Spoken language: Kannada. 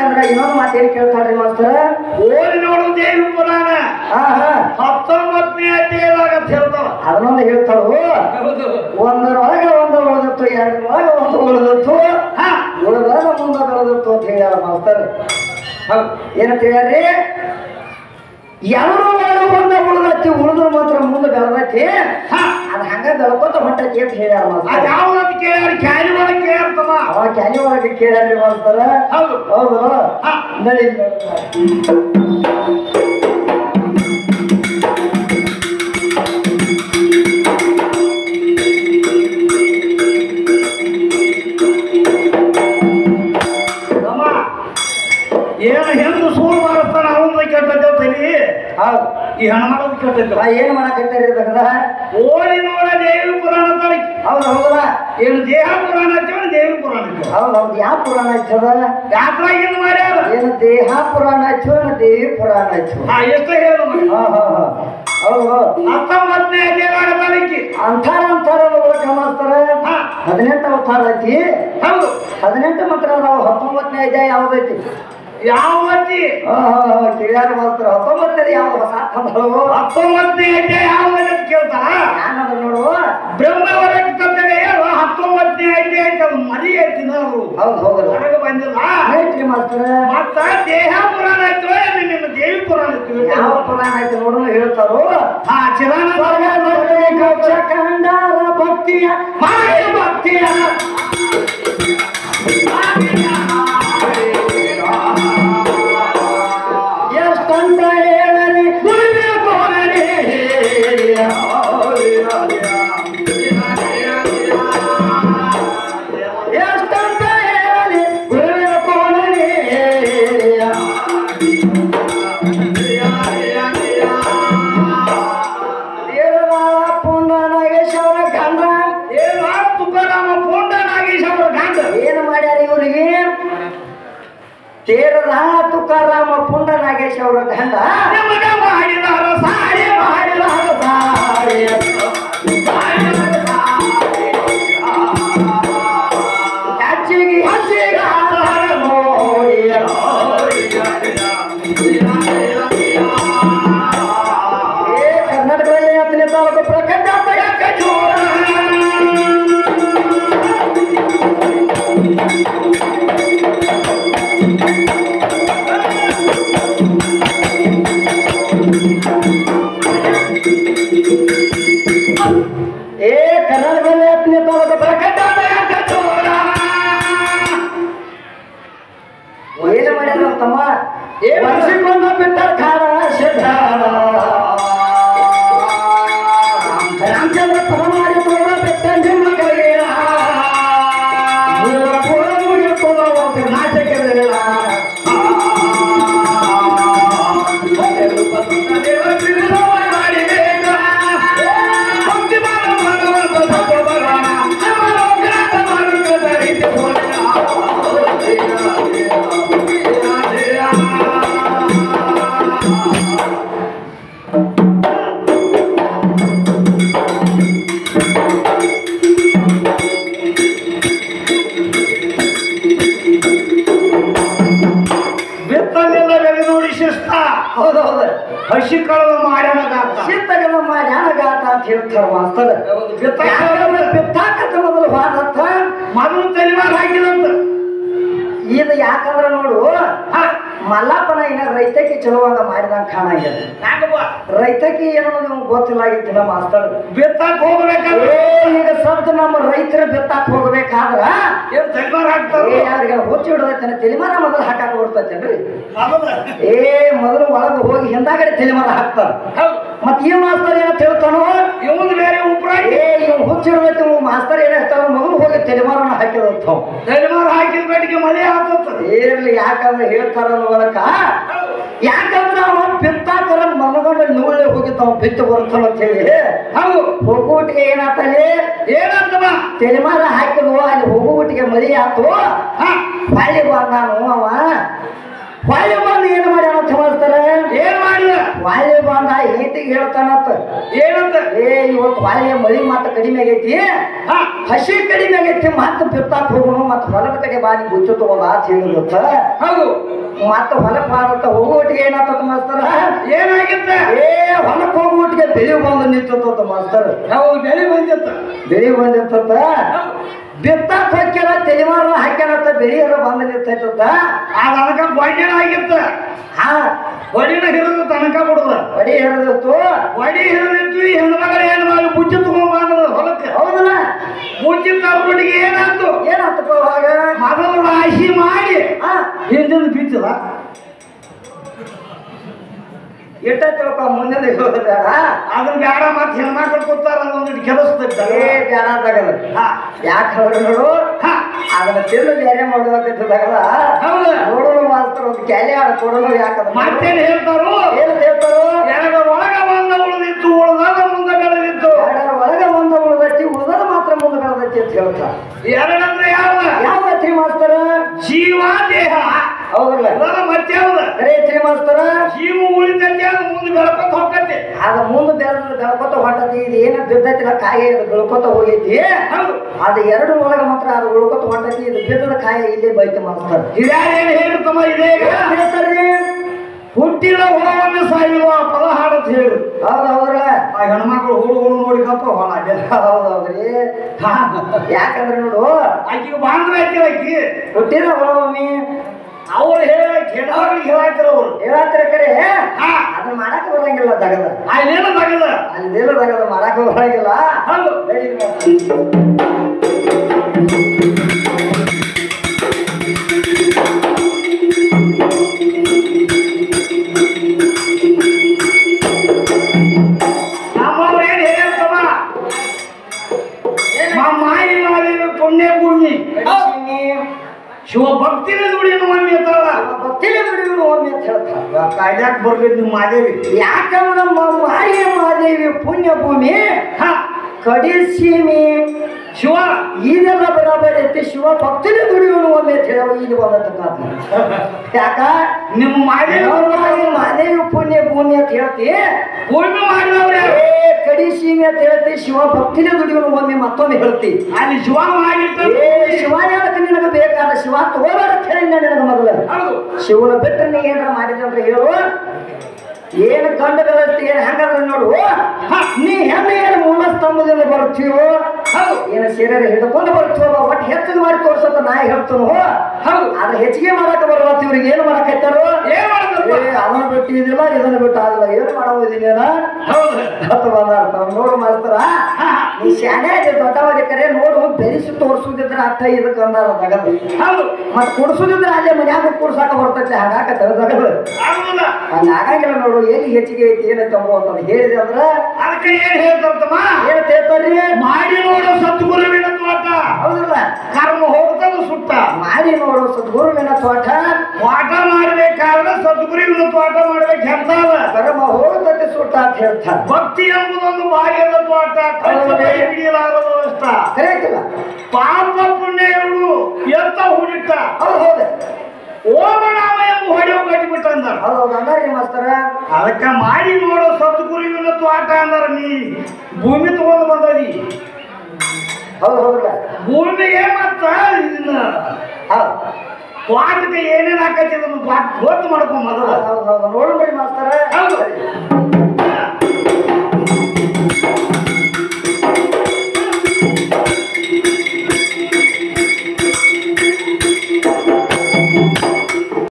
ಯಾಕಂದ್ರ ಇನ್ನೊಂದು ಮಾತು ಏನು ಕೇಳ್ತಾಳ್ರಿ ಮಾಸ್ತರ ಓದಿ ನೋಡು ದೇವಿ ಪುರಾಣ. ಹಾ ಹಾ. ಹತ್ತೊಂಬತ್ತನೇ ಅಧ್ಯಾಯದಾಗ ಅಂತ ಹೇಳ್ತಾವ ಅದನ್ನೊಂದು ಹೇಳ್ತಾಳು. ಒಂದರೊಳಗೆ ಒಂದು ಉಳಿದಿತ್ತು ಎರಡರೊಳಗೆ ಒಂದು ಉಳಿದಿತ್ತು. ಹಾ. ಉಳಿದಾಗ ಮುಂದೆ ಬೆಳೆದಿತ್ತು ಅಂತ ಹೇಳ್ಯಾರ ಮಾಸ್ತರ್ ಏನಂತ ಹೇಳ್ಯಾರಿ? ಎಲ್ಲರೂ ಒಳಗೆ ಬಂದ ಉಳಿದತ್ತಿ ಉಳಿದ್ರು ಮಾತ್ರ ಮುಂದೆ ಬೆಳೆದೈತಿ ಹಾ. ಅದು ಹಂಗ ಬೆಳ್ಕೊತ ಹೊಂಟೈತಿ ಅಂತ ಹೇಳ್ಯಾರ ಅದ್ ಮಾಸ್ತರ್ ಯಾವ್ದಂತ ಕೇಳ್ಯಾರ ಕ್ಯಾರಿ ಒಳಗೆ ಕೇಳ್ತಮ್ಮ ಅವ ಕ್ಯಾರಿ ಒಳಗೆ ಕೇಳ್ಯಾರಿ ಮಾಡ್ತಾರ ಹೌದು. ಹೌದು. ಹಾ. ನಡಿ ಏನ್ ಮಾಡಕತ್ತಾರಿ ಇದಕ್ಕದ ಓದಿ ನೋಡ ದೇವಿ ಪುರಾಣ. ಹೌದು ಹೌದಾ ಏನು ದೇಹ ಪುರಾಣ ಹಚ್ಚೋಣ ದೇವಿ ಪುರಾಣ ಹಚ್ಚವ ಹೌದು ಹೌದು. ಯಾವ ಪುರಾಣ ಹಚ್ಚದ ಮಾಡ್ಯಾರ? ಏನು ದೇಹ ಪುರಾಣ ಹಚ್ಚೋಣ ದೇವಿ ಪುರಾಣ ಹಚ್ಚು ಹಾ ಎಷ್ಟು ಹೇಳು ಮಗ. ಹಾ ಹಾ ಹಾ. ಹೌದು ಹತ್ತೊಂಬತ್ತನೇ ತಾರೀಕಿ. ಅಂತಾರ ಅಂತಾರ ಹದಿನೆಂಟು ಅವತಾರ ಐತಿ. ಹೌದು. ಹದಿನೆಂಟು ಮಾತ್ರ ನಾವು ಹತ್ತೊಂಬತ್ತನೇ ಅಧ್ಯಾಯ ಯಾವ್ದೈತಿ ಯಾವ ಅಜ್ಜಿ ಕಿರಿಯಾರ ಮಾಸ್ತರ ಹತ್ತೊಂಬತ್ತನೇ ಯಾವ ಹೊಸ ಹತ್ತೊಂಬತ್ತನೇ ಯಾವ ಅಂತ ಕೇಳ್ತಾರ ಯಾನದ ನೋಡು. ಬ್ರಹ್ಮವರ ಹೇಳು ಹತ್ತೊಂಬತ್ತನೇ ಅಧ್ಯಾಯ ಅಂತ ಮರಿ ಐತಿ ನಾವು. ಹೌದು ಹೌದಲ್ಲ ನನಗೆ ಬಂದಿಲ್ಲ ಹೇಳ್ರಿ ಮಾಸ್ತರ ಮತ್ತ ದೇಹ ಪುರಾಣ ಆಯ್ತು ನಿಮ್ಮ ದೇವಿ ಪುರಾಣ ಐತಿ ಯಾವ ಪುರಾಣ ಐತಿ ನೋಡು ಹೇಳ್ತಾರೋ? ಆ ಚಿರಾನ ಭಕ್ತಿಯ ಮಾಯ ಭಕ್ತಿಯ ತೇರದ ತುಕಾರಾಮ ಪುಂಡ ನಾಗೇಶ್ ಅವರ ಗಂಡ. ಮಾಡ್ಯಾನ ಜ್ಞಾನಗಾತ ಅಂತ ಹೇಳ್ತಾರ ಮಾಸ್ತರ್. ಬಿತ್ತಾಕತ್ತ ಮೊದಲು ಹಾಡತ್ತ ಮೊದಲು ತಲೆಮಾರು ಹಾಕಿದಂತ ಇದು ಯಾಕಂದ್ರೆ ನೋಡು ಮಲ್ಲಪ್ಪನ ಇನ್ನ ರೈತಕ್ಕೆ ಚಲುವಂಗ ಮಾಡಿದಂಗ ರೈತಕಿ ರೈತಕ್ಕೆ ಏನೋ ನಿಮ್ಗೆ ಗೊತ್ತಿಲ್ಲ ಆಗಿತ್ತಿನ ಮಾಸ್ತರ್. ಬೆತ್ತಕ್ ಹೋಗ್ಬೇಕಂದ್ರೆ? ಈಗ ಸದ್ದು ನಮ್ಮ ರೈತರ ಬೆತ್ತಕ್ ಹೋಗ್ಬೇಕಾದ್ರ? ಯಾರಿಗೆ ಹುಚ್ಚಿ ಹಿಡ್ದೈತೇನೆ? ತಲೆಮಾರ ಮೊದಲು ಹಾಕಾಕ ಹೊಡ್ತೈತೇನ್ರಿ ಏ ಮೊದಲು ಒಳಗೆ ಹೋಗಿ ಹಿಂದಾಗಡೆ ತಲೆಮಾರ ಹಾಕ್ತಾರ. ಹೌದು. ಮತ್ ಈ ಮಾಸ್ತರ್ ಏನಂತ ಹೇಳ್ತಾನೋ? ಇವನು ಬೇರೆ ಉಪ್ರಾಗಿ ಏ ಇವನು ಹುಚ್ಚಿಡ್ದೈತಿ ಇವ್ ಮಾಸ್ತರ್ ಏನ್ ಹೇಳ್ತಾನ? ಮಗನು ಹೋಗಿ ತೆಲೆಮಾರನ್ನ ಹಾಕಿದಂತ ತೆಲೆಮಾರ ಹಾಕಿದ ಬೇಟಿಗೆ ಮಳೆ ಆಗ್ತದ ಇರ್ಲಿ ಯಾಕಂದ್ರೆ ಹೇಳ್ತಾರ ಮೂಲಕ ಯಾಕಂದ್ರೆ ಅವ ಪಿತ್ತಾಕರ ಮನಗಂಡ ನೂಳೆ ಹೋಗಿತ್ತಾವ ಬಿತ್ತು ಬರ್ತಾನ ಅಂತ ಹೇಳಿ. ಹೌದು. ಹೋಗುಟಿಗೆ ಏನಾತಲ್ಲಿ ಏನಂತವ? ತೆಲೆಮಾರ ಹಾಕಿದ್ವು ಅಲ್ಲಿ ಹೋಗೋಟಿಗೆ ಮಳೆ ಆತು. ಹೊಳ್ಳಿ ಬಂದಾನು ಅವ. ಹೊಳ್ಳಿ ಬಂದು ಏನು ಮಾಡ್ಯಾನ ಅಂತ ಹೇಳ್ತಾರೆ ಏನ್ ಮಾಡಿದ ಹೊಳ್ಳಿ ಬಂದ ಹೇಳ್ತಾನಂತ ಹೇಳ್ತಾನತ್ತ ಏನಂತ ಏ ಇವತ್ತು ಹೊಳ್ಳಿ ಮಳಿ ಮಾತು ಕಡಿಮೆ ಆಗೈತಿ. ಹಸಿ ಕಡಿಮೆ ಆಗೈತಿ. ಮತ್ತೆ ಬಿತ್ತಾಕ್ ಹೋಗೋಣ ಮತ್ತೆ ಹೊಲದ ಕಡೆ ಬಾರಿ ಗುಚ್ಚು ತಗೊಂಡ ಅಂತ ಹೇಳಿರುತ್ತ ಹೌದು. ಮತ್ತೆ ಹೊಲಕ್ ಬಾರತ್ತ ಹೋಗುವಟ್ಟಿಗೆ ಏನಾಗ್ತದ ಮಾಸ್ತರ? ಏನಾಗಿತ್ತ? ಏ ಹೊಲಕ್ ಹೋಗುವಟ್ಟಿಗೆ ಬೆಳಿ ಬಂದು ನಿಂತ ಮಾಸ್ತರ? ಹೌದು ಬೆಳಿ ಬಂದಿತ್ತ. ಬೆಳಿ ಬಂದಿರ್ತದ ಬಿತ್ತಾಕ್ ಹಾಕ್ಯಾರ ತೆಲಿಮಾರ ಹಾಕ್ಯಾರತ್ತ ಬೆಳೆಯರ ಬಂದ ನಿಂತೈತದ ಆ ಅದಕ್ಕೆ ಬಣ್ಣ ಆಗಿತ್ತ. ಹಾ. ಬಡಿನ ಹಿಡಿದು ತನಕ ಬಿಡುದ. ಬಡಿ ಹಿಡಿದಿತ್ತು. ಬಡಿ ಹಿಡಿದಿತ್ತು ಹೆಣ್ಮಗಳು ಏನು ಮಾಡಿ ಬುಜ್ಜಿ ತಗೊಂಡ್ಬಂದ್ರು ಹೊಲಕ್ಕೆ? ಹೌದಲ್ಲ. ಬುಜ್ಜಿ ತಗೊಂಡಿಗೆ ಏನಾಯ್ತು? ಏನಾಯ್ತು ಅವಾಗ? ಮೊದಲು ರಾಶಿ ಮಾಡಿ ಹಿಂದಿನ ಬಿತ್ತದ. ಇಟ್ಟ ತಿಳ್ಕೊ ಮುಂದೆ ಬೇಡ ಅದ್ರ ಬೇಡ ಮತ್ತೆ ಹೆಣ್ಮಕ್ಳು ಕೂತಾರ ಒಂದಿಟ್ಟು ಕೆಲಸದ ಏ ಬೇಡ ಅಂತಾಗದ ಹಾ. ಯಾಕೆ ಹೇಳಿದ್ರು ಅದನ್ನ ತಿಂದು ಬೇರೆ ಮಾಡೋದಾಗತ್ತದಾಗಲ್ಲ ಹೌದು. ನೋಡೋಣ ಮಾಸ್ತರ ಒಂದು ಕ್ಯಾಲೆ ಆಡ ಕೊಡೋಣ ಯಾಕದ ಮತ್ತೇನ್ ಹೇಳ್ತಾರು? ಏನು ಹೇಳ್ತಾರೋ? ಎರಡು ಒಳಗ ಬಂದ ಉಳಿದಿತ್ತು ಉಳ್ದದ ಮುಂದೆ ಬೆಳೆದಿತ್ತು. ಎರಡರ ಒಳಗೆ ಒಂದು ಉಳಿದೈತಿ ಉಳಿದದ ಮಾತ್ರ ಮುಂದೆ ಬೆಳೆದೈತಿ ಅಂತ ಹೇಳ್ತಾರ. ಎರಡಂದ್ರೆ ಯಾವ ಯಾವ ಮಾಸ್ತರ ಜೀವ ದೇಹ ಹೌದಲ್ಲ ಮತ್ತೆ ಯಾವ್ದ? ಅರೇ ಐತ್ರಿ ಮಾಸ್ತರ. ಜೀವ ಉಳಿತೈತಿ ಅದು ಮುಂದೆ ಬೆಳ್ಕೊತ ಹೋಗತ್ತೆ. ಅದ ಮುಂದೆ ಬೆಳೆದ ಬೆಳ್ಕೊತ ಹೊಂಟತಿ ಇದು ಏನ ಬಿದ್ದೈತಿಲ್ಲ ಕಾಯಿ ಅದು ಬೆಳ್ಕೊತ ಹೋಗೈತಿ. ಅದು ಎರಡು ಒಳಗ ಮಾತ್ರ ಅದು ಉಳ್ಕೊತ ಹೊಂಟತಿ ಇದು ಬಿದ್ದದ ಕಾಯಿ ಇಲ್ಲೇ ಬೈತ ಮಾಸ್ತರ. ಹಿರಿಯರೇನು ಹೇಳ್ತಮ್ಮ ಇದೇ ಏನ್ ಹೇಳ್ತಾರ್ರಿ ಹುಟ್ಟಿದ ಹೊಲವನ್ನು ಸಾಯುವ ಪದ ಹಾಡತ್ ಹೇಳು. ಹೌದು ಹೌದ್ರಲ್ಲ? ಆ ಹೆಣ್ಮಕ್ಳು ಹುಳು ಹುಳು ನೋಡಿಕಪ್ಪ ಹೊಲ ಅದೇ ಹೌದೌದ್ರಿ. ಯಾಕಂದ್ರೆ ನೋಡು ಆಕಿಗೆ ಬಾಂದ್ರ ಐತಿ ಆಕಿ. ಹುಟ್ಟಿದ ಹೊಳಮಿ ಅವ್ರು ಹೇಳ ಕೆಡವ್ರಿಗೆ ಹೇಳಾಕ್ತಾರ ಅವ್ರು. ಹೇಳತ್ತರ ಕರೆ. ಹಾ. ಅದನ್ನ ಮಾಡಾಕ ಬರಂಗಿಲ್ಲ ದಗದ. ಅಲ್ಲೇನ ತಗದ ಅಲ್ಲಿ ದಗದ ಮಾಡಾಕ ಬರಂಗಿಲ್ಲ. ಹೌದು. ಕಾಯ್ದಾಕ್ ಬರ್ಲಿದ್ದು ಮಾದೇವಿ. ಯಾಕಂದ್ರೆ ನಮ್ಮ ಮಾಯಿ ಮಾದೇವಿ ಪುಣ್ಯ ಭೂಮಿ ಹಾ. ಕಡಿಸೀಮಿ. ಶಿವ ಈಗೆಲ್ಲ ಬರಾಬರಿ ಐತಿ ಶಿವ ಭಕ್ತನೇ ದುಡಿಯೋನು ಒಮ್ಮೆ ಅಂತ ಈಗ ಬಂದಂತ ಯಾಕ? ನಿಮ್ಮ ಮಾದೇವಿ ಪುಣ್ಯ. ಭೂಮಿ ಅಂತ ಹೇಳ್ತಿ? ಭೂಮಿ ಮಾಡಿದವ್ರೆ ಕಡಿಸೀಮಿ ಅಂತ ಹೇಳ್ತಿ ಶಿವ ಭಕ್ತಿನೇ ದುಡಿಯೋನು ಒಮ್ಮೆ ಮತ್ತೊಮ್ಮೆ ಹೇಳ್ತಿ. ಅಲ್ಲಿ ಶಿವ ಮಾಡಿ ಶಿವ ಹೇಳಕ್ಕೆ ನಿನಗೆ ಬೇಕಾದ ಶಿವ ತಗೋಬೇಡ ಅಂತ ಹೇಳಿ ನಿನಗೆ ಮೊದಲು ಶಿವನ ಬಿಟ್ಟು ನೀ ಏನಾರ ಮಾಡಿದಂದ್ರೆ ಹೇಳು. ಏನು ಕಂಡು ಬೆಳೆಸ್ತಿ ಏನು ಹೆಂಗಾದ್ರೆ ನೋಡು. ಹ, ನೀ ಹೆಮ್ಮೆ ಏನು ಮೂಲ ಸ್ತಂಭದಿಂದ ಬರ್ತೀವೋ ಏನು ಸೀರೆ ಹಿಡ್ಕೊಂಡು ಬರ್ತೀವೋ ಒಟ್ಟು ಹೆಚ್ಚಿಗೆ ಮಾಡಿ ತೋರ್ಸತ್ತ ನಾ ಹೇಳ್ತಾನೋ ಹೌದು. ಅದ್ರ ಹೆಚ್ಚಿಗೆ ಮಾಡಕ್ಕೆ ಬರಲತ್ತ ಇವ್ರಿಗೆ ಏನು ಮಾಡಕೈತಾರೋ ಏನ್ ಏ ಅದನ್ನ ಬಿಟ್ಟು ಇದಿಲ್ಲ ಇದನ್ನ ಬಿಟ್ಟು ಆಗಲ್ಲ. ಏನು ಮಾಡೋದಿಲ್ಲ ಹೌದು. ಅಥವಾ ನೋಡು ಮಾಡ್ತಾರ ನೀ ಶಾಣೆ ಇದೆ ದೊಡ್ಡವರಿ ಕರೆ ನೋಡು ಬೆಳೆಸಿ ತೋರಿಸುದಿದ್ರೆ ಅರ್ಥ ಇದಕ್ಕೆ ಅಂದಾರ ದಗದು ಹೌದು. ಮತ್ ಕುಡ್ಸುದಿದ್ರೆ ಅಲ್ಲೇ ಮನ್ಯಾಗ ಕುಡ್ಸಾಕ ಬರ್ತೈತೆ ಹಾಗಾಕ ತಗದ್ ಅಲ್ಲಿ ಆಗಂಗಿಲ್ಲ ನೋಡು ಎಲ್ಲಿ ಹೆಚ್ಚಿಗೆ ಐತಿ ಏನೈತೆ ತಂಬೋ ಅಂತ ಹೇಳಿದೆ ಅಂದ್ರ ಅದಕ್ಕೆ ಏನ್ ಹೇಳ್ತಾರತಮ್ಮ ಏನ್ ತೇಳ್ತಾರ್ರಿ ಮಾಡಿ ನೋಡು ಸದ್ಗುರುವಿನ ತೋಟ. ಹೌದಲ್ಲ. ಕರ್ಮ ಹೋಗ್ತದ ಸುತ್ತ ಮಾಡಿ ನೋಡು ಸದ್ಗುರುವಿನ ತೋಟ. ತೋಟ ಮಾಡ್ಬೇಕಾದ್ರೆ ಸದ್ಗುರುವಿನ ತೋಟ ಮಾಡ್ಬೇಕು ಹೆಂತಾದ ಕರ್ಮ ಹೋಗ್ತದೆ ಸುಟ್ಟ ಅಂತ ಹೇಳ್ತಾರೆ. ಭಕ್ತಿ ಎಂಬುದೊಂದು ಭಾಗ್ಯದ ತೋಟ. ಹಿಡಿಯಲಾರದು ಅಷ್ಟ ಕರೆಯಕ್ಕಿಲ್ಲ ಪಾಪ ಪುಣ್ಯ ಇರುಳು ಎಂತ ಹುಡಿಟ್ಟ ಹೌದು ಹೌದು. ಓಮನಾಮ ಎಂಬ ಹೊಡೆಯೋ ಕಟ್ಟಿಬಿಟ್ಟ ಅಂದಾರ. ಹೌದು ಅಂದಾರ್ರಿ ಮಾಸ್ತರ. ಅದಕ್ಕ ಮಾಡಿ ನೋಡು ಸದ್ಗುರುವಿನ ತ್ವಾಟ ಅಂದಾರ ನೀ. ಭೂಮಿ ತಗೊಂಡು ಬಂದದಿ. ಹೌದು ಹೌದಿಲ್ಲ ಭೂಮಿಗೆ ಮತ್ತ ಇದನ್ನ. ಹೌದು. ತೋಟಕ್ಕೆ ಏನೇನ್ ಹಾಕೈತಿ ಅದನ್ನು ಗೊತ್ತು ಮಾಡ್ಕೊಂಬ ಮೊದಲ. ಹೌದು ಹೌದು ನೋಡ್ರಿ ಮಾಸ್ತರ. ಹೌದು.